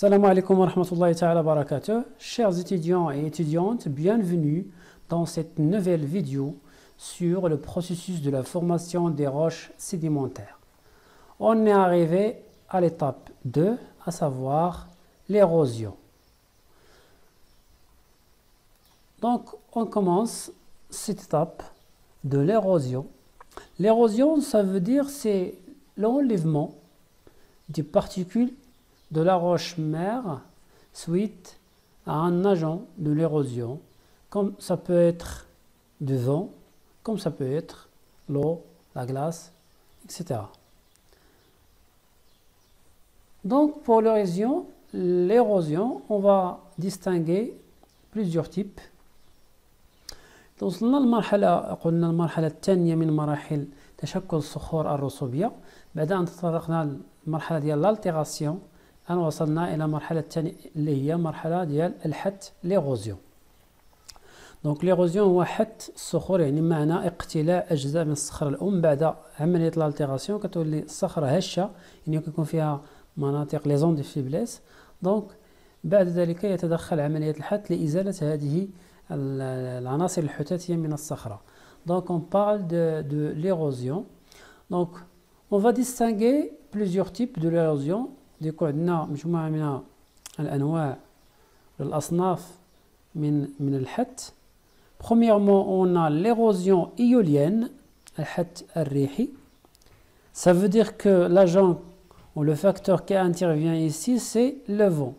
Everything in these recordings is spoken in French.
Salam alaikum wa rahmatullahi ta'ala barakatuh. Chers étudiants et étudiantes, bienvenue dans cette nouvelle vidéo sur le processus de la formation des roches sédimentaires. On est arrivé à l'étape 2, à savoir l'érosion. Donc, on commence cette étape de l'érosion. L'érosion, ça veut dire c'est l'enlèvement des particules de la roche-mère suite à un agent de l'érosion, comme ça peut être du vent, comme ça peut être l'eau, la glace, etc. Donc pour l'érosion, l'érosion, on va distinguer plusieurs types. وصلنا المرحلة قلنا المرحلة الثانية من مراحل تشكل الصخور الرسوبية بعد أن تطرقنا المرحلة ديال l'altération الآن وصلنا إلى المرحلة الثانية اللي هي مرحلة ديال الحت ليغوزيون. دونك ليغوزيون هو حت الصخور يعني معنى اقتلاع أجزاء من الصخرة الأم بعد عملية الالتيغاسيون كتولي الصخرة هشة يعني كيكون فيها مناطق لي زون دي فيبليس. دونك بعد ذلك يتدخل عملية الحت لإزالة هذه العناصر الحتاتية من الصخرة. دونك on parle de, de l'érosion. donc on va distinguer plusieurs types de يكون عندنا مجموعة من الأنواع الأصناف من من الحت Premièrement, on a l'érosion éolienne, الحت الريحي. Ça veut dire que l'agent ou le facteur qui intervient ici, c'est le vent.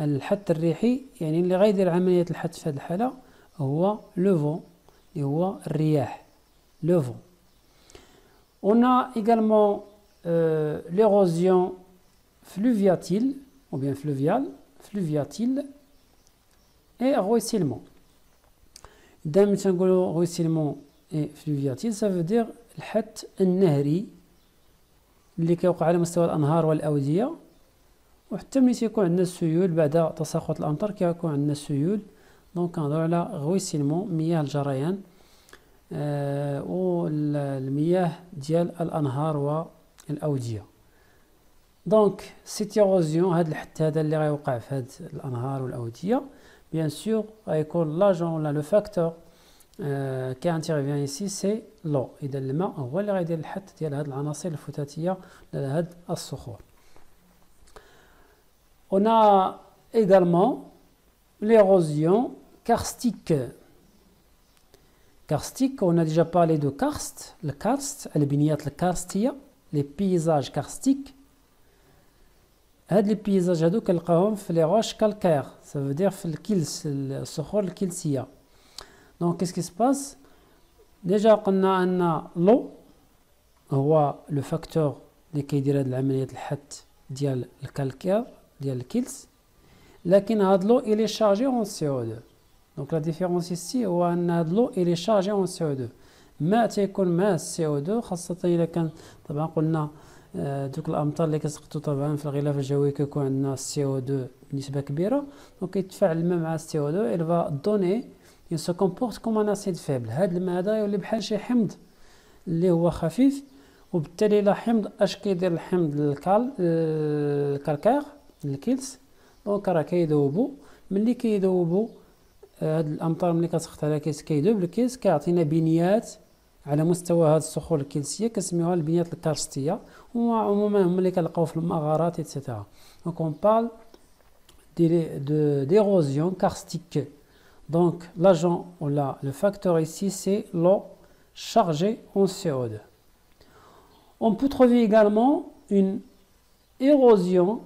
الحت الريحي يعني اللي غيدير عملية الحت في هذه الحالة هو لو فون اللي هو الرياح لو فون. On a également euh, l'érosion fluviatile, ou bien fluvial, fluviatile, et ruissellement. دائما تنقولوا ruissellement et fluviatile ça veut dire الحت النهري اللي كيوقع على مستوى الأنهار والأودية وحتى ملي تيكون عندنا السيول بعد تساقط الأمطار كيكون عندنا السيول دونك كنهضروا على غويسيلمون مياه الجريان آه والمياه ديال الأنهار والأودية دونك سيت ايروزيون هاد الحت هذا اللي غيوقع في هاد الانهار والاوديه بيان سور غيكون لاجون ولا لو فاكتور كي انترفيان ايسي سي لو اذا الماء هو اللي غيدير الحت ديال هاد العناصر الفتاتيه لهاد الصخور On a également l'érosion karstique. Karstique, on a déjà parlé de karst, le karst, البنيات الكارستية, les paysages karstiques. هاد لي بيزاج هادو كنلقاوهم في لي روش كالكير. سا دير في الكلس الصخور الكلسية. دونك كيس كي سباس ديجا قلنا أن لو هو لو فاكتور اللي كيدير هاد العملية الحت ديال الكالكير ديال الكلس لكن هاد لو الي شارجي اون سي أو 2 دونك لا ديفيرونس ايسي هو أن هاد لو الي شارجي اون سي أو 2 ماء تيكون ماء سي أو 2 خاصة اذا كان طبعا قلنا دوك الأمطار اللي كتسقطوا طبعا في الغلاف الجوي كيكون عندنا سي أو 2 بنسبه كبيرة دونك كيتفاعل الماء مع سي أو 2 il va donner il se comporte comme un acide faible. هذا الماء هذا يولي بحال شي حمض اللي هو خفيف وبالتالي لا حمض أش كيدير الحمض للكال الكالكير الكيلس دونك راه كيذوبوا ملي كيذوبوا هاد الأمطار ملي كتسقط على كيس كيذوب الكيس كيعطينا بنيات على مستوى هاد الصخور الكلسيه كنسميوها البنيات الكارستيه هما عموما هما اللي كنلقاو في المغارات ايتترا دونك اون بارل de d'érosion karstique donc l'agent ou la, le facteur ici c'est l'eau chargée en CO2 on peut trouver également une érosion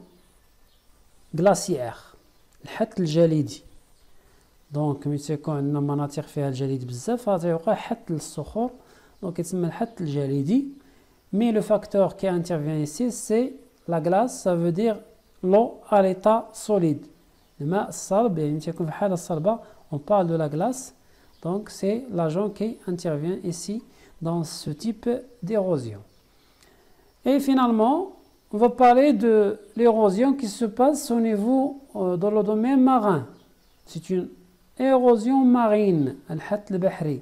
glaciaire الحت الجليدي دونك ملي تيكون عندنا مناطق فيها الجليد بزاف غتيوقع حت للصخور donc, il Mais le facteur qui intervient ici, c'est la glace, ça veut dire l'eau à l'état solide. On parle de la glace, donc c'est l'agent qui intervient ici dans ce type d'érosion. Et finalement, on va parler de l'érosion qui se passe au niveau euh, dans le domaine marin. C'est une érosion marine, al-hat al-bahri.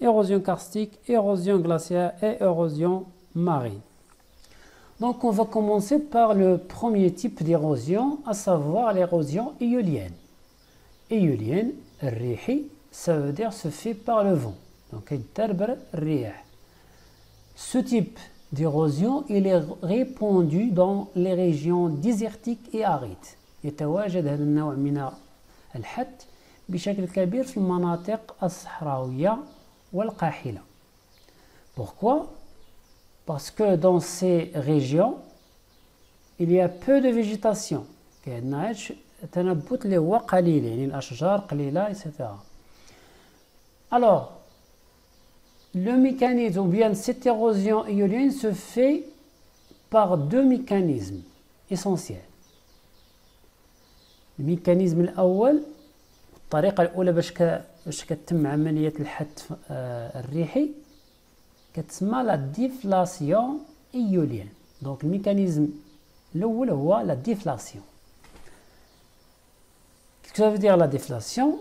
érosion karstique, érosion glaciaire et érosion marine. Donc, on va commencer par le premier type d'érosion, à savoir l'érosion éolienne. Éolienne, rihi, ça veut dire se fait par le vent. Donc, ce type d'érosion il est répandu dans les régions désertiques et arides. يتواجد هذا النوع من الحت بشكل كبير في المناطق الصحراوية والقاحلة. Pourquoi Parce que dans ces régions, il y a peu de végétation. كأن تنبت اللي هو قليل يعني الأشجار قليلة etc. Alors, le mécanisme, ou bien cette érosion éolienne se fait par deux mécanismes essentiels. الميكانيزم الأول الطريقة الأولى باش باش كتم عملية الحت الريحي كتسمى لا ديفلاسيون إيوليان دونك الميكانيزم الأول هو لا ديفلاسيون كيف ça veut dire la déflation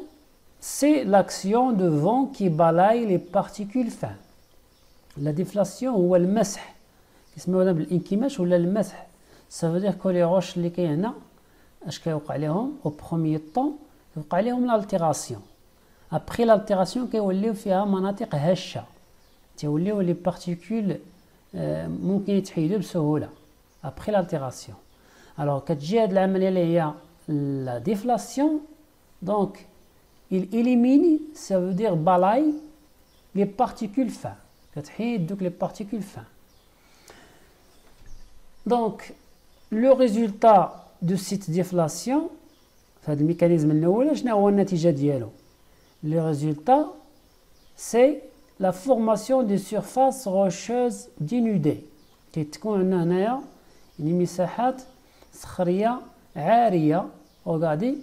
c'est l'action de vent qui balaye les particules fines. La déflation ou le masah, اسمه هذا بالانكماش ولا المسح ça veut dire que les roches اللي كاين هنا اش كيوقع عليهم au premier temps يوقع عليهم l'altération après l'altération كيوليو فيها مناطق هشه تيوليو لي بارتيكول ممكن يتحيدوا بسهوله après l'altération alors كتجي هاد العمليه اللي هي la déflation donc il élimine, ça veut dire balaye les particules fines. Donc les particules fines. Donc, le résultat de cette déflation, le mécanisme le résultat, c'est la formation de surfaces rocheuses dénudées. تكون هنايا مساحات صخريه عاريه وغادي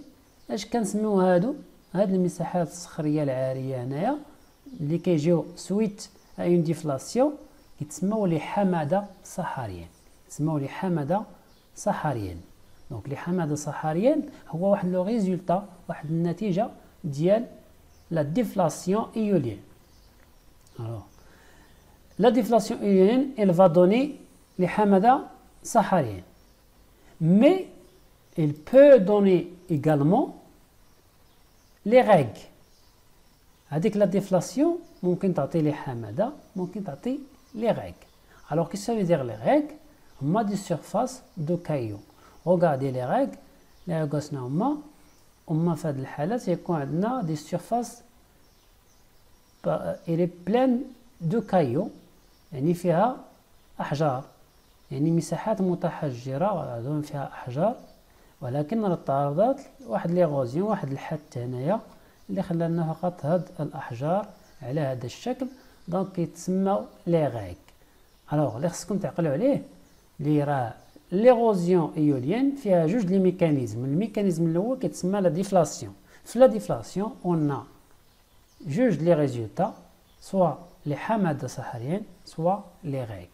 اش كنسميو هادو هاد المساحات الصخريه العاريه هنايا اللي كيجيو سويت اون ديفلاسيون كيتسموا لي حماده صحاريين كيتسموا لي حماده صحاريين دونك لي حماده صحاريين هو واحد لو ريزولتا واحد النتيجه ديال la déflation ionienne. Alors, la déflation ionienne, elle va donner les hamadas sahariens. Mais elle peut donner également les règles. Avec la déflation, on peut les hamadas, on peut les règles. Alors, qu'est-ce que ça veut dire les règles On a des surfaces de cailloux. Regardez les règles. Les règles, هما في هذه الحالات يكون عندنا surfaces elle est pleine de cailloux. يعني فيها أحجار يعني مساحات متحجرة فيها أحجار ولكن تعرضت واحد ليغوزيون واحد الحت هنايا اللي خلانا فقط هاد الاحجار على هذا الشكل دونك كيتسمى لي غيك الوغ اللي خصكم تعقلوا عليه لي راه ليغوزيون ايوليان فيها جوج لي ميكانيزم الميكانيزم الاول كيتسمى لا ديفلاسيون في لا ديفلاسيون اون جوج لي ريزولتا سوا لي حماده صحراويين سوا لي غيك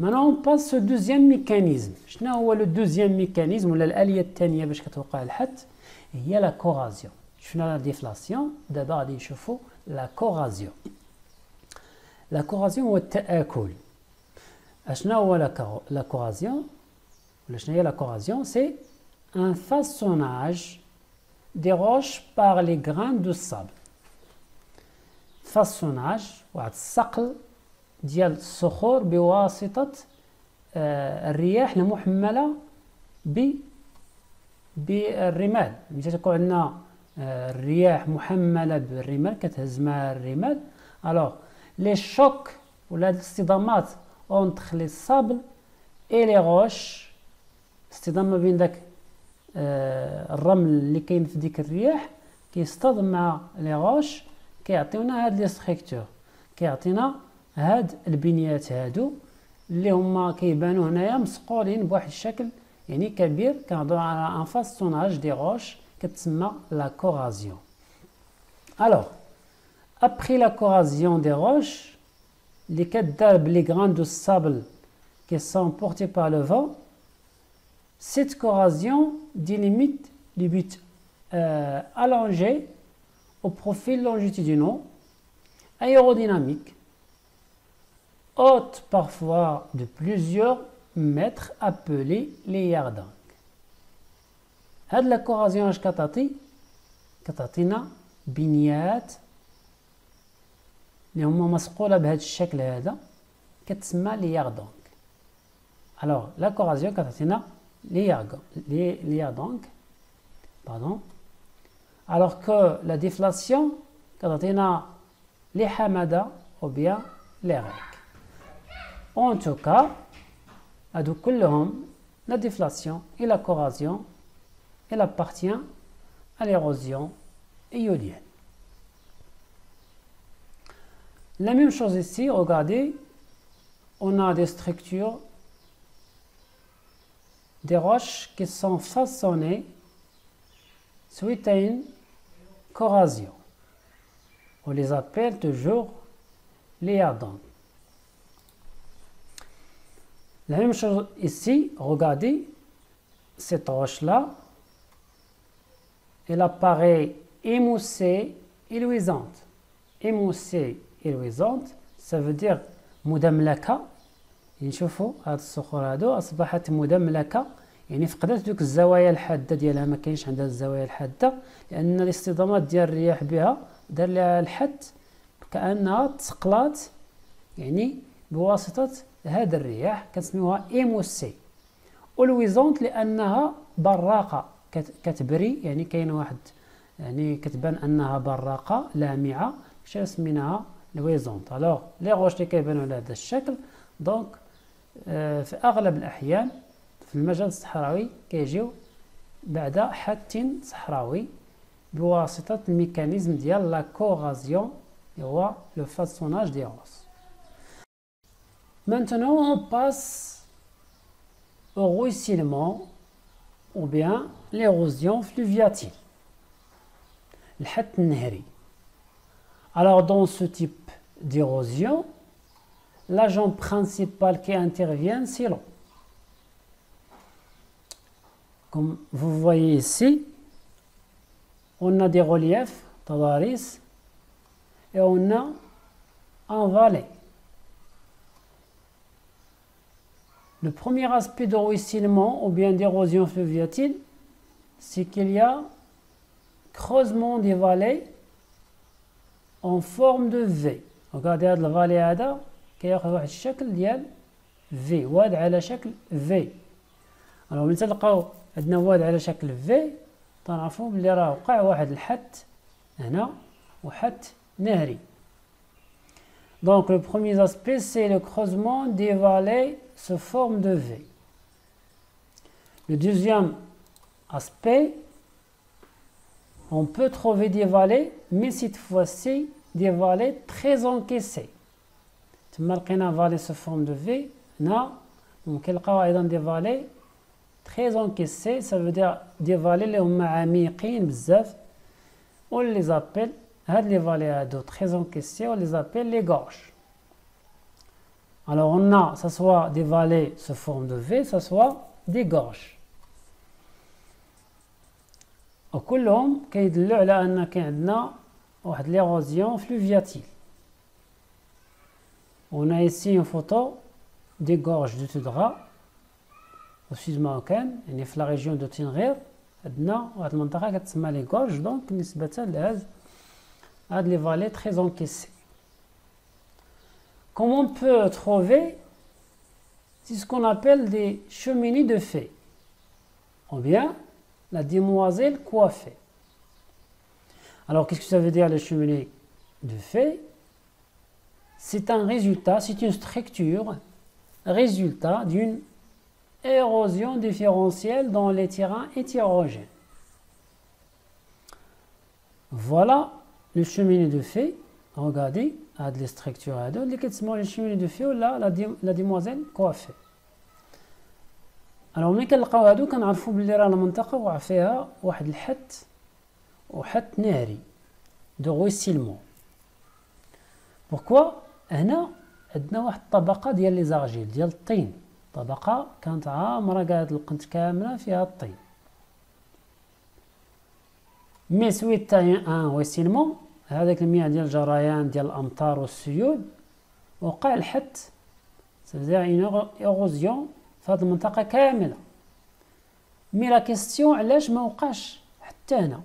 Maintenant, on passe au deuxième mécanisme. شنو هو le deuxième mécanisme ولا الآلية الثانية باش كتوقع الحت هي لا كورازيون. شفنا لا ديفلاسيون دابا غادي نشوفوا لا كورازيون. لا كورازيون هو التآكل. اشنا هو لا كورازيون ولا شنو هي لا كورازيون سي un façonnage des roches par les grains de sable. façonnage واحد الصقل ديال الصخور بواسطة آه، الرياح المحملة ب بالرمال ملي تكون عندنا آه، الرياح محملة بالرمال كتهز مع الرمال الوغ لي شوك ولا الاصطدامات اونتخ لي صابل اي لي غوش اصطدام ما بين داك الرمل اللي كاين في ديك الرياح كيصطدم مع لي غوش كيعطيونا هاد لي ستركتور كيعطينا هاد البنيات هادو اللي هما كيبانو هنايا مسقولين بواحد الشكل يعني كبير كنهضروا على ان فاسوناج دي روش كتسمى لا كورازيون الوغ ابخي لا كورازيون دي روش اللي كدار بلي غران دو سابل كي سون بورتي بار لو فون cette corrosion délimite les buts euh, allongés au profil longitudinal aérodynamique haute parfois de plusieurs mètres appelés les yardang. هاد لا كورازيون اش كتعطي كتعطينا بنيات اللي هما مسقوله بهذا الشكل هذا كتسمى لي ياردونك الوغ لا كورازيون كتعطينا لي ياردونك لي ياردونك باردون الوغ كو لا ديفلاسيون كتعطينا لي حماده او بيان لي غيك En tout cas, à la déflation et la corrosion, elle appartient à l'érosion éolienne. La même chose ici, regardez, on a des structures, des roches qui sont façonnées suite à une corrosion. On les appelle toujours les ardents. La même chose ici, regardez, cette roche-là, elle apparaît émoussée et luisante. Émoussée veut dire مدملكة نشوفوا هاد الصخور هادو أصبحت مدملكة يعني فقدت دوك الزوايا الحادة ديالها ما كاينش عندها الزوايا الحادة لأن الاصطدامات ديال الرياح بها دار لها الحد كأنها تسقلات يعني بواسطة هذا الرياح كنسميوها ايموسي والويزونت لانها براقه كتبري يعني كاين واحد يعني كتبان انها براقه لامعه شنو سميناها الويزونت الوغ لي غوش اللي كيبانوا على هذا الشكل دونك آه في اغلب الاحيان في المجال الصحراوي كيجيو بعد حت صحراوي بواسطه الميكانيزم ديال لا كوغازيون هو لو فاسوناج دي روس Maintenant, on passe au ruissellement ou bien l'érosion fluviatile. Alors, dans ce type d'érosion, l'agent principal qui intervient, c'est l'eau. Comme vous voyez ici, on a des reliefs, tadaris, et on a un valet. Le premier aspect de ruissellement ou bien d'érosion fluviatile, c'est qu'il y a creusement des vallées en forme de V. Regardez la vallée هذا كياخذ واحد الشكل ديال في واد على شكل في alors ملي تلقاو عندنا واد على شكل في تنعرفوا بلي راه وقع واحد الحد هنا وحد نهري Donc le premier aspect, c'est le creusement des vallées sous forme de V. Le deuxième aspect, on peut trouver des vallées, mais cette fois-ci, des vallées très encaissées. تما لقينا vallée sous forme de V هنا ممكن نلقاو ايضا des vallées très encaissées ça veut dire des vallées اللي هما عميقين بزاف on les appelle les vallées très encaissées, on les appelle les gorges. Alors on a, ce soit des vallées sous forme de V, ce soit des gorges. وكلهم كيدلوا على ان كاين عندنا واحد l'érosion fluviatile. On a ici une photo des gorges de Tudra au sud marocain, يعني في la région de Tinrir عندنا واحد المنطقة كتسمى les gorges donc نسبة لهذا à des vallées très encaissées. Comme on peut trouver, c'est ce qu'on appelle des cheminées de fées, ou bien la demoiselle coiffée. Alors, qu'est-ce que ça veut dire les cheminées de fées C'est un résultat, c'est une structure, résultat d'une érosion différentielle dans les terrains hétérogènes. Voilà le cheminée de fée, regardez, a les structures à deux, les le cheminée de fée ou là, la, demoiselle coiffée. الوغ ملي كنلقاو هادو كنعرفو بلي راه المنطقة وقع فيها واحد الحت وحت ناري دو غويسيلمون بوركوا هنا عندنا واحد الطبقة ديال لي زارجيل ديال الطين. طبقة كانت عامرة قاعد القنت كاملة فيها الطين. مي سويت ان ويسيلمون هذاك المياه ديال الجريان ديال الأمطار والسيول وقع الحت. سافيزير اون ايغوزيون في هذه المنطقة كاملة. مي لا كيستيون علاش ما وقعش حتى هنا؟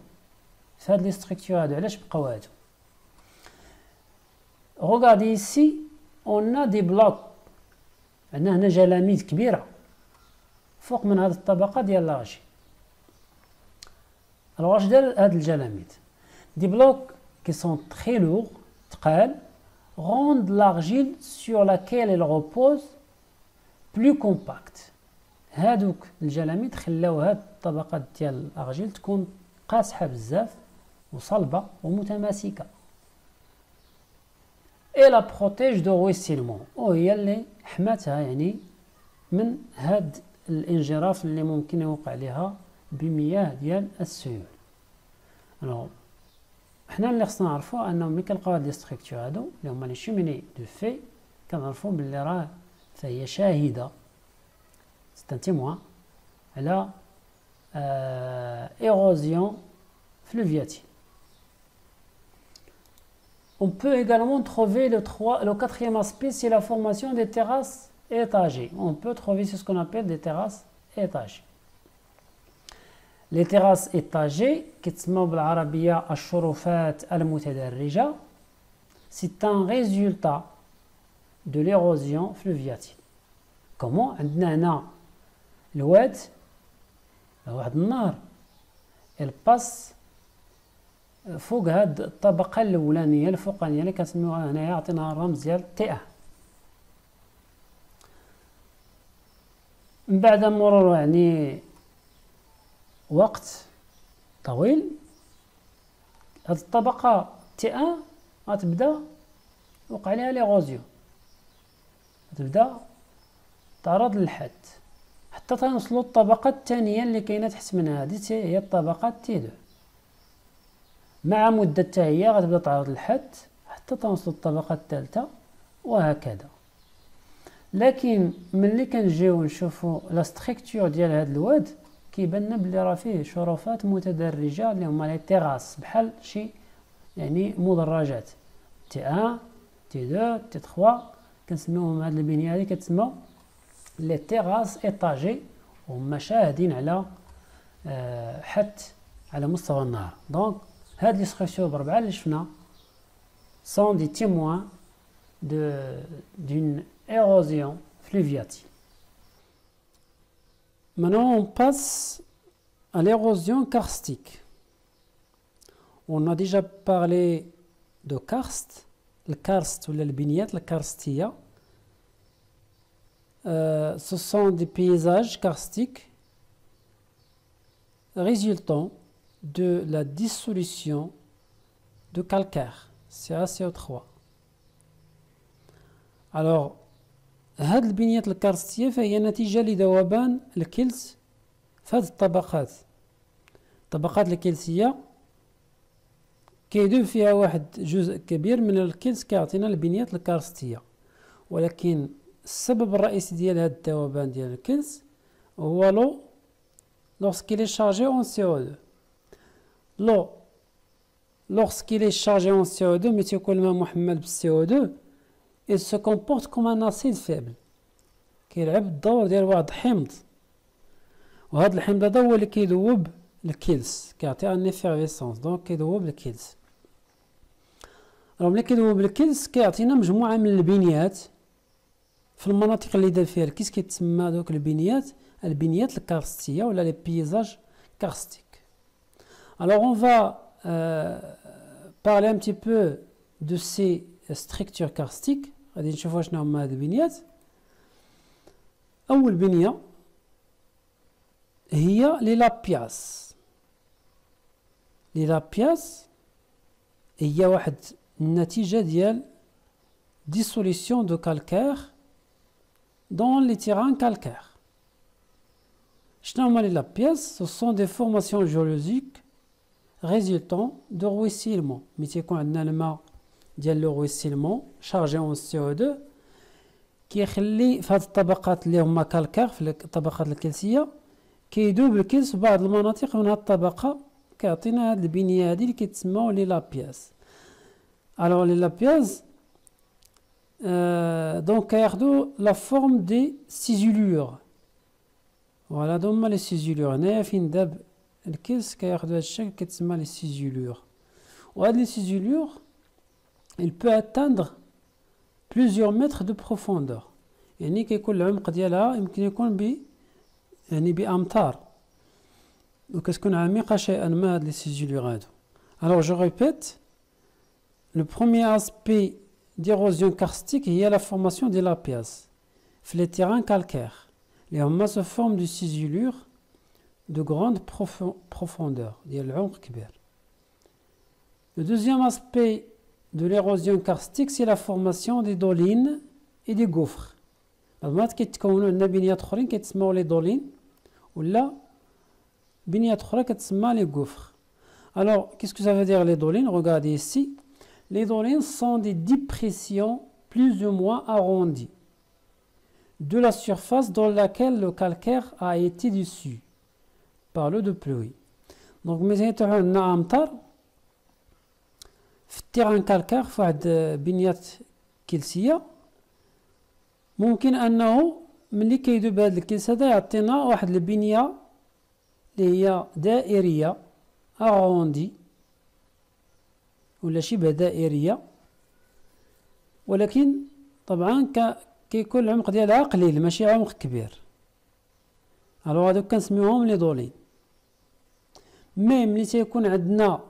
في هاد لي ستركتور هادو علاش بقاو هادو؟ Ici, on a des blocs. عندنا هنا جلاميد كبيرة فوق من هذه الطبقة ديال لاجي الوغ اش دار هاد الجلاميد؟ دي بلوك كي سون تخي لوغ تقال rendent l'argile sur laquelle elle repose plus compacte. هادوك الجلاميد خلاو هاد الطبقات ديال الارجيل تكون قاصحة بزاف. وصلبة ومتماسكة. اي لا بروتيج دو رويسيلمون وهي اللي حماتها يعني من هاد الانجراف اللي ممكن يوقع لها بمياه ديال السيول. الوغ حنا اللي خصنا نعرفو أنه ملي كنلقاو هاد لي ستركتور هادو اللي هما لي شوميني دو في كنعرفو بلي راه فهي شاهدة. تيموان على ايروزيون فلوفياتي On peut également trouver le, 3, le quatrième aspect, c'est la formation des terrasses étagées. On peut trouver ce qu'on appelle des terrasses étagées. Les terrasses étagées, c'est un résultat de l'érosion fluviatile. Comment? Elle passe فوق هاد الطبقة الأولانية الفوقانية اللي كنسميوها هنايا عطيناها الرمز ديال تي من بعد مرور يعني وقت طويل هاد الطبقة تي ان غتبدأ وقع عليها ليغوزيون. غتبدأ تعرض للحد حتى تنوصلو الطبقة الثانية اللي كاينة تحت منها. هادي هي الطبقة تي دو. مع مدة التهيئة غتبدأ تعرض للحد حتى توصل الطبقة الثالثة وهكذا. لكن ملي كنجيو نشوفو لا ستركتور ديال هاد الواد كيبان لنا بلي راه فيه شرفات متدرجة اللي هما لي تيراس بحال شي يعني مدرجات. تي أن تي دو تي تخوا كنسميوهم هاد البنية هادي كتسمى لي تيراس ايطاجي وهما شاهدين على آه حت على مستوى النهر. دونك هاد لي ستركتور بربعة اللي شفنا sont des témoins d'une érosion fluviatile. Maintenant, on passe à l'érosion karstique. On a déjà parlé de karst, le karst ou l'albiniat, la karstia. Euh, ce sont des paysages karstiques résultant de la dissolution de calcaire, CaCO3. Alors, هاد البنيات الكارستية فهي نتيجة لذوبان الكلس في هذه الطبقات. الطبقات الكلسية كيدوب فيها واحد جزء كبير من الكلس كيعطينا البنيات الكارستية. ولكن السبب الرئيسي ديال هاد الذوبان ديال الكلس هو لو lorsqu'il est chargé en CO2 L'eau, lorsqu'il est chargé en CO2, monsieur Mohamed CO2, il se comporte comme un acide faible. كيلعب الدور ديال واحد الحمض وهذا الحمض هذا هو اللي كيذوب الكيلس كيعطي ان افيرفيسونس دونك كيذوب الكيلس راه ملي كيذوب الكيلس كيعطينا مجموعه من البنيات في المناطق اللي دار فيها الكيس كيتسمى دوك البنيات البنيات الكارستيه ولا لي بيزاج كارستيك Alors on va euh, parler un petit peu de ces structures karstiques. غادي نشوفوا شنو هما هاد البنيات أول بنية هي لي لابياس لي لابياس هي واحد النتيجة ديال dissolution de calcaire dans les terrains calcaires شنو هما لي pièces ce sont des formations géologiques résultant de ruissellement ملي تيكون عندنا الماء ديال لو ruissellement chargé en CO2 كيخلي في هاد الطبقات اللي هما كالكار في الطبقات الكلسيه كيدوب الكلس في بعض المناطق من هاد الطبقه كيعطينا هاد البنيه هادي اللي كيتسموا لي لابياس الوغ لي لابياس دونك كياخدو لا فورم دي سيزولور فوالا هادو هما لي سيزولور هنايا فين داب الكلس كياخدو هاد الشكل كيتسمى لي سيزولور وهاد لي سيزولور il peut atteindre plusieurs mètres de profondeur يعني كيكون العمق ديالها يمكن يكون ب يعني بأمتار وكتكون عميقة شيئا ما هاد لي سيزولور هادو alors je répète le premier aspect d'érosion karstique هي la formation de l'apias في les terrains calcaires اللي هما se forment du ciselure de grande profondeur ديال العمق كبير le deuxième aspect de l'érosion karstique c'est la formation des dolines et des gouffres بعض كيتكونوا عندنا بنيات اخرين كيتسموا لي دولين ولا بنيات اخرى كتسمى لي gouffres alors qu'est-ce que ça veut dire les dolines regardez ici les dolines sont des dépressions plus ou moins arrondies de la surface dans laquelle le calcaire a été dessus l'eau de pluie. Donc مثلا تاعو عندنا امطار في التيران كالكار في واحد بنيات كلسيه ممكن انه ملي كيدوب هذا الكيس هذا يعطينا واحد البنيه اللي هي دائريه اغوندي ولا شبه دائريه ولكن طبعا كيكون العمق ديالها قليل ماشي عمق كبير ألو هادو كنسميوهم لي دولين مي ملي تيكون عندنا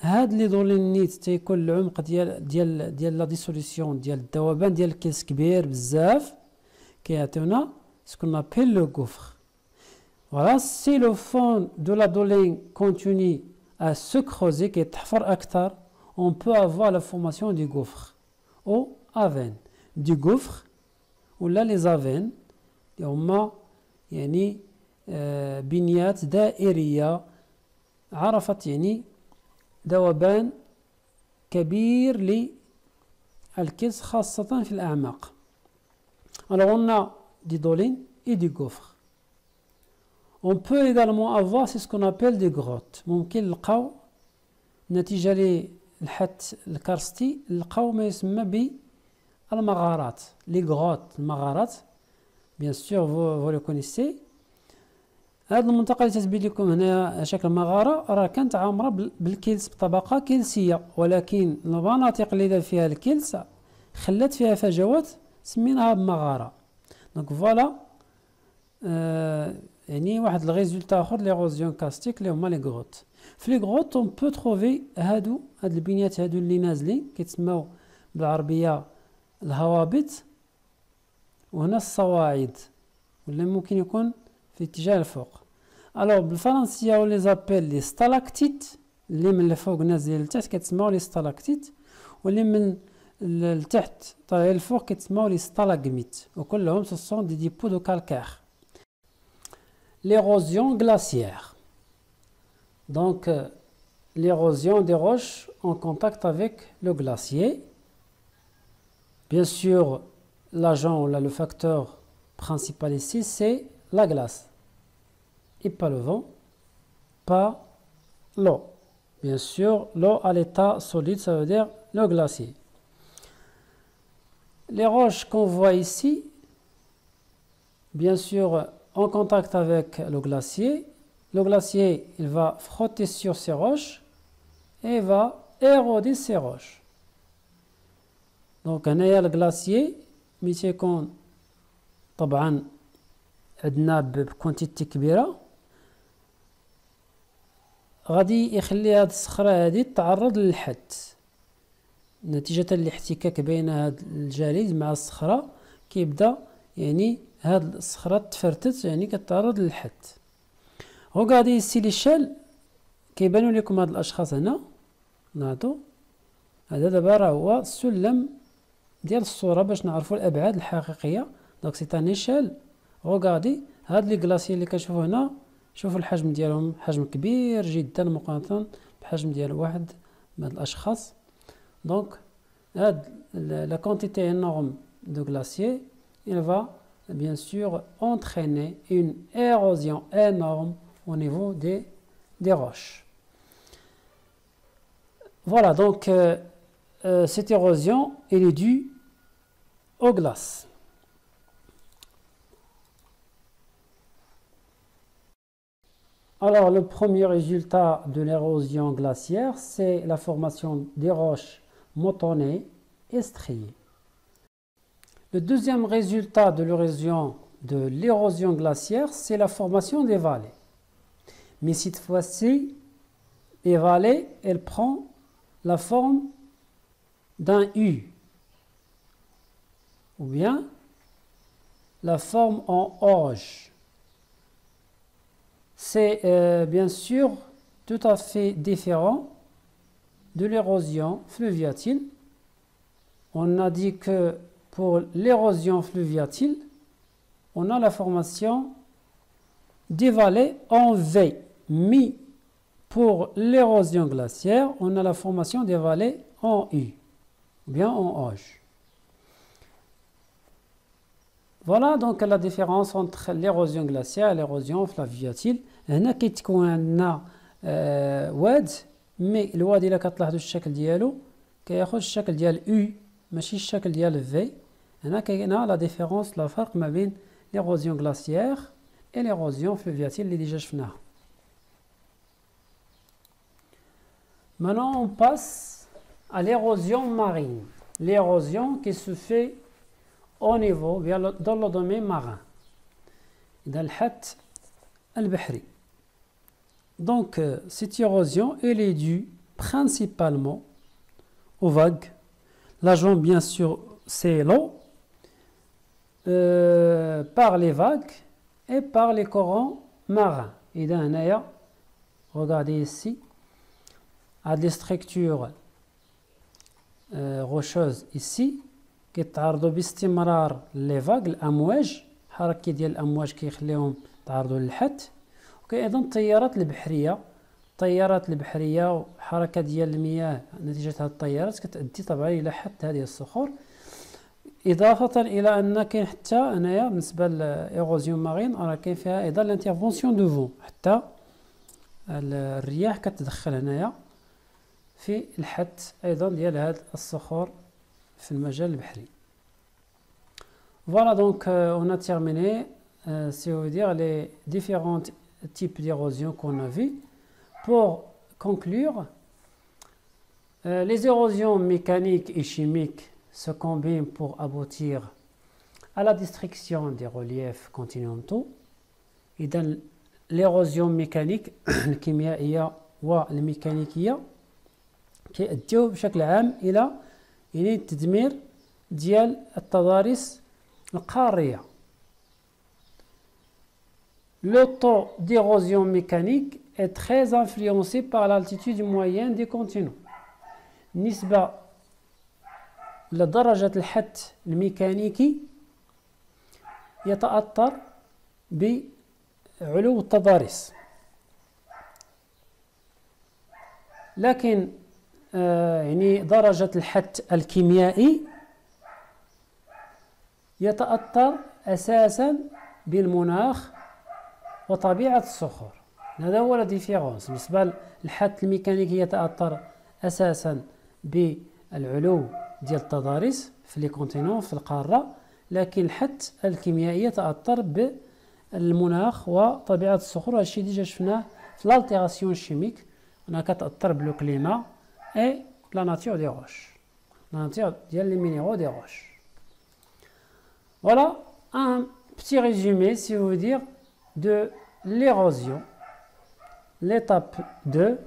هاد لي دولين نيت تيكون العمق ديال ديال ديال لا ديسوليسيون ديال الذوبان ديال الكيس كبير بزاف كيعطيونا سكون ابيل لو غوفر فوالا سي لو فون دو لا دولين كونتيني ا سو كروزي كيتحفر أكثر اون بو افوا لا فورماسيون دي غوفر أو افين دي غوفر ولا لي زافين اللي هما يعني آه بنيات دائريه عرفت يعني ذوبان كبير للكيس خاصة في الأعماق. Alors on a des dolines et du gouffre. On peut également avoir ce qu'on appelle des grottes. ممكن نلقاو نتيجة للحت الكارستي نلقاو ما يسمى بالمغارات لي غروت المغارات بيان سور فو لو كونيسي هاد المنطقة اللي تتبين لكم هنا شكل مغارة راه كانت عامرة بالكلس بطبقة كلسية ولكن المناطق اللي دار فيها الكلس خلات فيها فجوات سميناها بمغارة. دونك فوالا آه يعني واحد الريزولتا آخر ليغوزيون كاستيك اللي هما لي غروت. في لي غروت اون بو تروفي هادو هاد البنيات هادو اللي نازلين كيتسماو بالعربية الهوابط. وهنا الصواعد ولا ممكن يكون في اتجاه الفوق. الوغ بالفرنسيه ولي زابيل لي ستالاكتيت اللي من الفوق نازلين للتحت كتسماو لي ستالاكتيت واللي من التحت طالعين الفوق كتسماو لي ستالاغميت وكلهم سو دي ديبو دو كالكار l'érosion glaciaire. Donc, euh, l'érosion des roches en contact avec le glacier. Bien sûr, l'agent ou le facteur principal ici, c'est la glace. Et pas le vent, pas l'eau. Bien sûr, l'eau à l'état solide, ça veut dire le glacier. Les roches qu'on voit ici, bien sûr, en contact avec le glacier. Le glacier, il va frotter sur ces roches et va éroder ces roches. Donc, هنايا الغلاسيي ملي تيكون طبعا عندنا بكونتيتي كبيرة غادي يخلي هاد الصخرة هادي تعرض للحد. نتيجة الاحتكاك بين هاد الجليد مع الصخرة كيبدا يعني هاد الصخرة تفرتت يعني كتعرض للحد. غادي سي ليشال كيبانو لكم هاد الأشخاص هنا. نعطو. هذا دابا راه هو السلم ديال الصورة باش نعرفو الأبعاد الحقيقية. دونك سي ان ايشال غادي هاد لي غلاسي اللي كنشوفو هنا. شوفوا الحجم ديالهم حجم كبير جدا مقارنة بحجم ديال واحد من الاشخاص دونك هاد لا كونتيتي انورم دو غلاسيي il va bien sûr entraîner une érosion énorme au niveau des, des roches. Voilà, donc euh, euh, cette érosion, elle est due aux glaces. Alors, le premier résultat de l'érosion glaciaire, c'est la formation des roches motonnées et striées. Le deuxième résultat de l'érosion de l'érosion glaciaire, c'est la formation des vallées. Mais cette fois-ci, les vallées, elles prennent la forme d'un U ou bien la forme en orge. C'est euh, bien sûr tout à fait différent de l'érosion fluviatile. On a dit que pour l'érosion fluviatile, on a la formation des vallées en V. Mais pour l'érosion glaciaire, on a la formation des vallées en U, bien en H. Voilà donc la différence entre l'érosion glaciaire et l'érosion fluviatile. هنا كيتكون عندنا واد مي الواد الا كتلاحظوا الشكل ديالو كياخذ الشكل ديال U ماشي الشكل ديال V هنا كاينه لا ديفيرونس لا فرق ما بين l'érosion glaciaire et l'érosion fluviatile اللي ديجا شفناها Maintenant, on passe à l'érosion marine. L'érosion qui se fait au niveau, dans le domaine marin. Dans le hat al-Bahri. Donc, euh, cette érosion, elle est due principalement aux vagues. L'agent, bien sûr, c'est l'eau, euh, par les vagues et par les courants marins. Et dans regardez ici, à des structures euh, rocheuses ici, كيتعرضوا باستمرار لي فاغ الامواج حركه ديال الامواج كيخليهم يتعرضوا للحت وكاين أيضا التيارات البحرية التيارات البحرية وحركة ديال المياه نتيجة هذه التيارات كتؤدي طبعا إلى حت هذه الصخور. إضافة إلى أن كاين حتى هنايا بالنسبة للايغوزيون مارين راه كاين فيها أيضا لانترفونسيون دو فون حتى الرياح كتدخل هنايا في الحد أيضا ديال هاد الصخور في المجال البحري. Euh, on a terminé. Euh, si vous dire les différents types d'érosion qu'on a vu. Pour conclure, euh, les érosions mécaniques et chimiques se combinent pour aboutir à la destruction des reliefs continentaux. Et dans l'érosion mécanique, الكيميائية والميكانيكية كيأديو بشكل عام إلى يعني تدمير ديال التضاريس القارية Le taux d'érosion mécanique est très influencé par l'altitude moyenne des continents. نسبة لدرجة الحد الميكانيكي يتأثر بعلو التضاريس لكن آه، يعني درجة الحد الكيميائي يتأثر أساسا بالمناخ وطبيعة الصخور هذا هو لا ديفيرونس بالنسبة للحد الميكانيكي يتأثر أساسا بالعلو ديال التضاريس في لي كونتينون في القارة لكن الحد الكيميائي يتأثر بالمناخ وطبيعة الصخور هذا الشيء ديجا شفناه في لالتيراسيون شيميك هنا كتأثر بلو كليما et la nature des roches. La nature des minéraux des roches. Voilà un petit résumé, si vous voulez dire, de l'érosion. L'étape 2.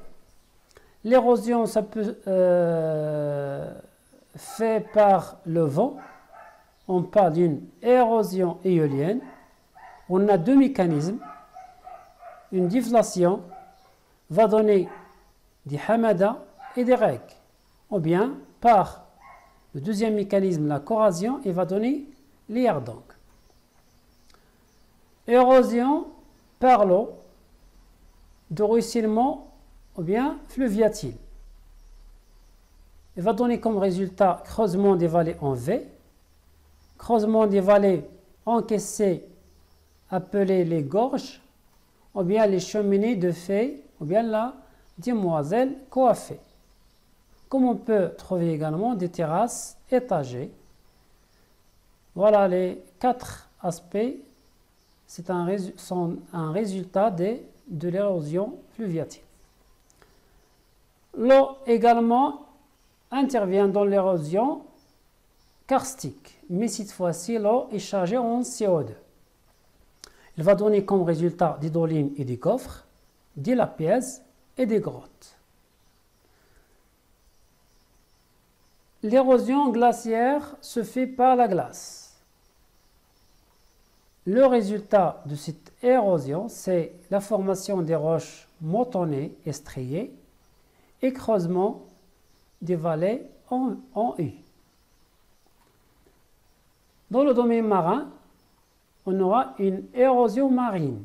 L'érosion, ça peut euh, fait par le vent. On parle d'une érosion éolienne. On a deux mécanismes. Une deflation va donner des hamadas et des règles. Ou bien, par le deuxième mécanisme, la corrosion, il va donner l'air donc. Érosion par l'eau, de ruissellement ou bien fluviatile. Il va donner comme résultat creusement des vallées en V, creusement des vallées encaissées appelées les gorges, ou bien les cheminées de fées, ou bien la demoiselle coiffée. Comme on peut trouver également des terrasses étagées. Voilà les quatre aspects c'est un, résultat de, l'érosion fluviatile. L'eau également intervient dans l'érosion karstique, mais cette fois-ci l'eau est chargée en CO2. Il va donner comme résultat des dolines et des coffres, des lapaises et des grottes. L'érosion glaciaire se fait par la glace. Le résultat de cette érosion, c'est la formation des roches motonnées et striées et creusement des vallées en, en U. Dans le domaine marin, on aura une érosion marine.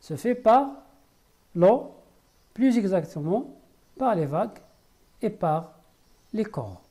Se fait par l'eau, plus exactement par les vagues et par les coraux.